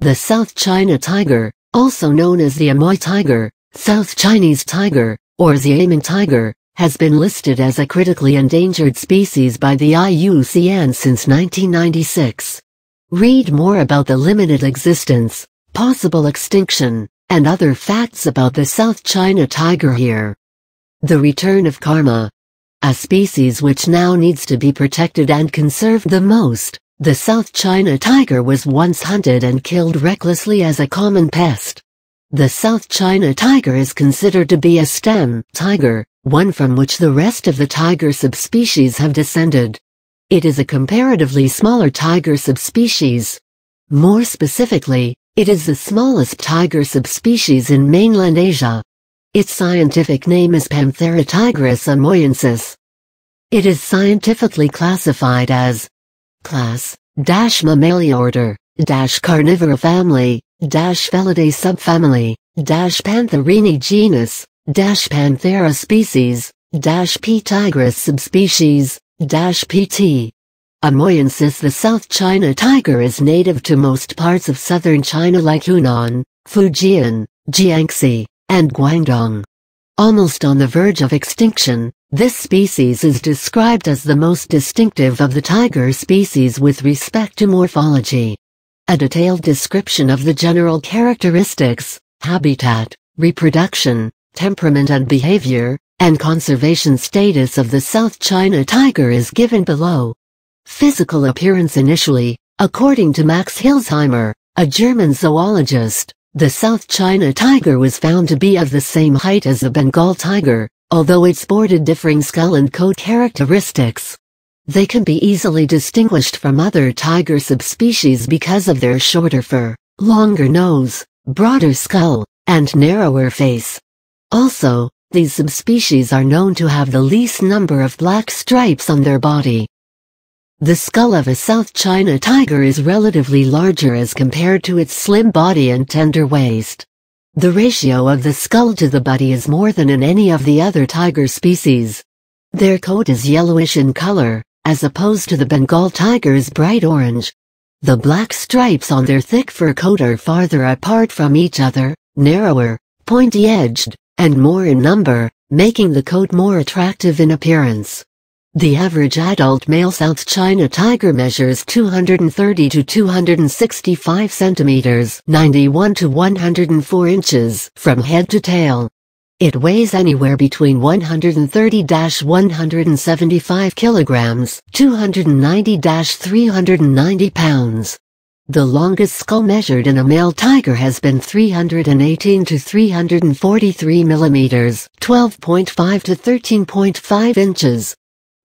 The South China tiger, also known as the Amoy tiger, South Chinese tiger, or Xiamen tiger, has been listed as a critically endangered species by the IUCN since 1996. Read more about the limited existence, possible extinction, and other facts about the South China tiger here. The return of karma. A species which now needs to be protected and conserved the most, the South China tiger was once hunted and killed recklessly as a common pest. The South China tiger is considered to be a stem tiger, one from which the rest of the tiger subspecies have descended. It is a comparatively smaller tiger subspecies. More specifically, it is the smallest tiger subspecies in mainland Asia. Its scientific name is Panthera tigris amoyensis. It is scientifically classified as class, dash mammalia order, dash carnivora family, dash Felidae subfamily, dash Pantherini genus, dash Panthera species, dash P. tigris subspecies, dash PT. Amoyensis The South China tiger is native to most parts of southern China like Hunan, Fujian, Jiangxi, and Guangdong. Almost on the verge of extinction, this species is described as the most distinctive of the tiger species with respect to morphology. A detailed description of the general characteristics, habitat, reproduction, temperament and behavior, and conservation status of the South China tiger is given below. Physical appearance Initially, according to Max Hilzheimer, a German zoologist, the South China tiger was found to be of the same height as the Bengal tiger, although it sported differing skull and coat characteristics. They can be easily distinguished from other tiger subspecies because of their shorter fur, longer nose, broader skull, and narrower face. Also, these subspecies are known to have the least number of black stripes on their body. The skull of a South China tiger is relatively larger as compared to its slim body and tender waist. The ratio of the skull to the body is more than in any of the other tiger species. Their coat is yellowish in color, as opposed to the Bengal tiger's bright orange. The black stripes on their thick fur coat are farther apart from each other, narrower, pointy-edged, and more in number, making the coat more attractive in appearance. The average adult male South China tiger measures 230 to 265 centimeters 91 to 104 inches from head to tail. It weighs anywhere between 130-175 kilograms 290-390 pounds. The longest skull measured in a male tiger has been 318 to 343 millimeters 12.5 to 13.5 inches.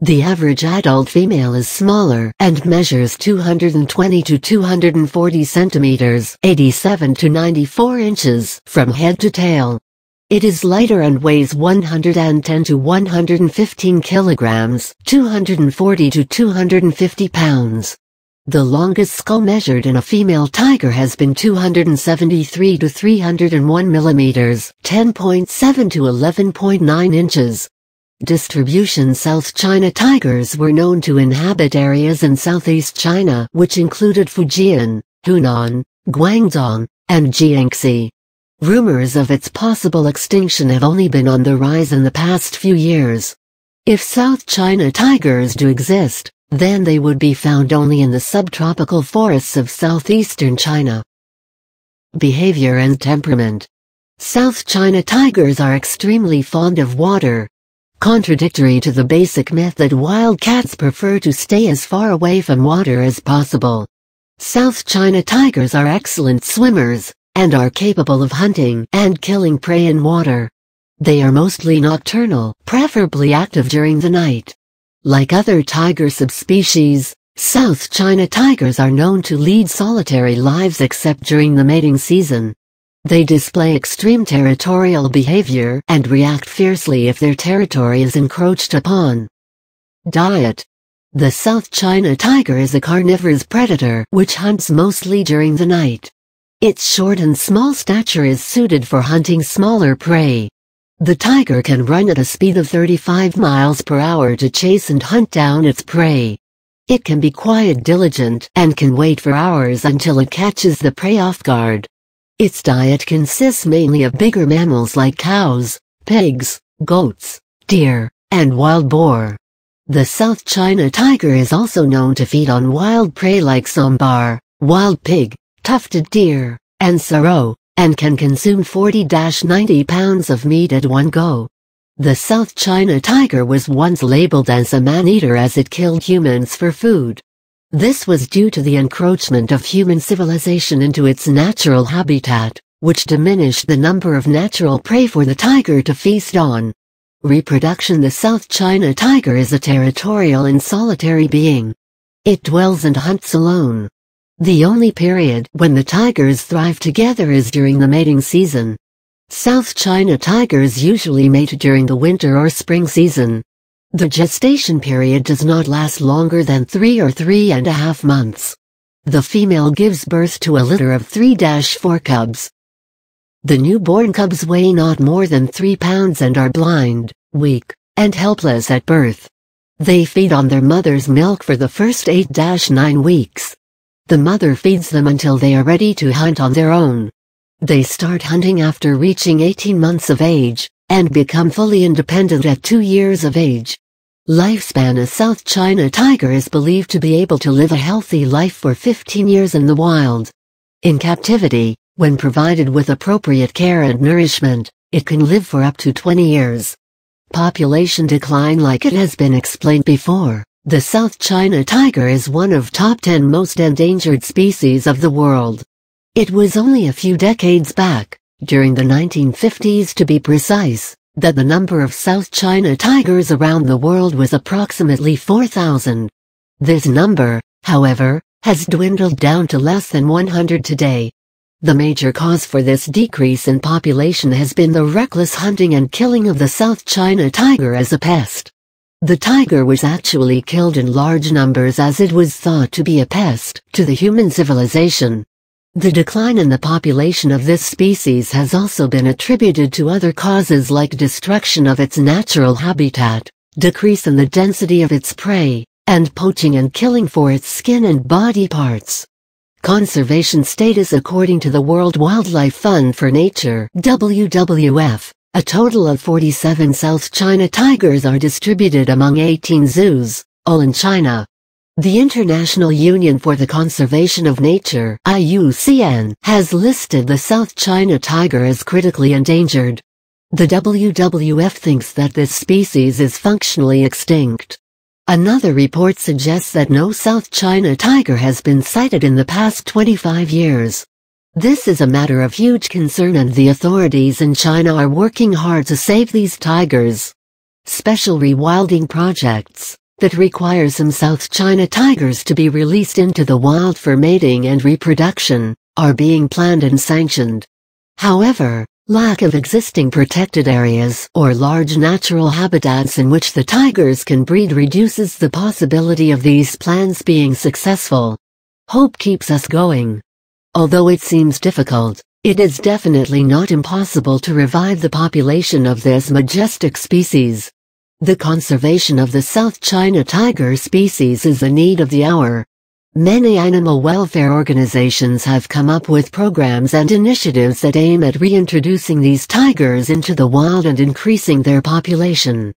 The average adult female is smaller and measures 220 to 240 centimeters 87 to 94 inches from head to tail. It is lighter and weighs 110 to 115 kilograms 240 to 250 pounds. The longest skull measured in a female tiger has been 273 to 301 millimeters 10.7 to 11.9 inches. Distribution South China tigers were known to inhabit areas in southeast China which included Fujian, Hunan, Guangdong, and Jiangxi. Rumors of its possible extinction have only been on the rise in the past few years. If South China tigers do exist, then they would be found only in the subtropical forests of southeastern China. Behavior and temperament South China tigers are extremely fond of water, contradictory to the basic myth that wild cats prefer to stay as far away from water as possible. South China tigers are excellent swimmers, and are capable of hunting and killing prey in water. They are mostly nocturnal, preferably active during the night. Like other tiger subspecies, South China tigers are known to lead solitary lives except during the mating season. They display extreme territorial behavior and react fiercely if their territory is encroached upon. Diet The South China tiger is a carnivorous predator which hunts mostly during the night. Its short and small stature is suited for hunting smaller prey. The tiger can run at a speed of 35 miles per hour to chase and hunt down its prey. It can be quiet diligent and can wait for hours until it catches the prey off guard. Its diet consists mainly of bigger mammals like cows, pigs, goats, deer, and wild boar. The South China tiger is also known to feed on wild prey like sambar, wild pig, tufted deer, and serow, and can consume 40-90 pounds of meat at one go. The South China tiger was once labeled as a man-eater as it killed humans for food. This was due to the encroachment of human civilization into its natural habitat, which diminished the number of natural prey for the tiger to feast on. Reproduction The South China tiger is a territorial and solitary being. It dwells and hunts alone. The only period when the tigers thrive together is during the mating season. South China tigers usually mate during the winter or spring season. The gestation period does not last longer than three or three and a half months. The female gives birth to a litter of 3-4 cubs. The newborn cubs weigh not more than 3 pounds and are blind, weak, and helpless at birth. They feed on their mother's milk for the first 8-9 weeks. The mother feeds them until they are ready to hunt on their own. They start hunting after reaching 18 months of age, and become fully independent at 2 years of age. Lifespan A South China tiger is believed to be able to live a healthy life for 15 years in the wild. In captivity, when provided with appropriate care and nourishment, it can live for up to 20 years. Population decline Like it has been explained before, the South China tiger is one of top 10 most endangered species of the world. It was only a few decades back, during the 1950s to be precise, that the number of South China tigers around the world was approximately 4,000. This number, however, has dwindled down to less than 100 today. The major cause for this decrease in population has been the reckless hunting and killing of the South China tiger as a pest. The tiger was actually killed in large numbers as it was thought to be a pest to the human civilization. The decline in the population of this species has also been attributed to other causes like destruction of its natural habitat, decrease in the density of its prey, and poaching and killing for its skin and body parts. Conservation status According to the World Wildlife Fund for Nature WWF, a total of 47 South China tigers are distributed among 18 zoos, all in China. The International Union for the Conservation of Nature IUCN, has listed the South China tiger as critically endangered. The WWF thinks that this species is functionally extinct. Another report suggests that no South China tiger has been sighted in the past 25 years. This is a matter of huge concern and the authorities in China are working hard to save these tigers. Special rewilding projects that require some South China tigers to be released into the wild for mating and reproduction, are being planned and sanctioned. However, lack of existing protected areas or large natural habitats in which the tigers can breed reduces the possibility of these plans being successful. Hope keeps us going. Although it seems difficult, it is definitely not impossible to revive the population of this majestic species. The conservation of the South China tiger species is a need of the hour. Many animal welfare organizations have come up with programs and initiatives that aim at reintroducing these tigers into the wild and increasing their population.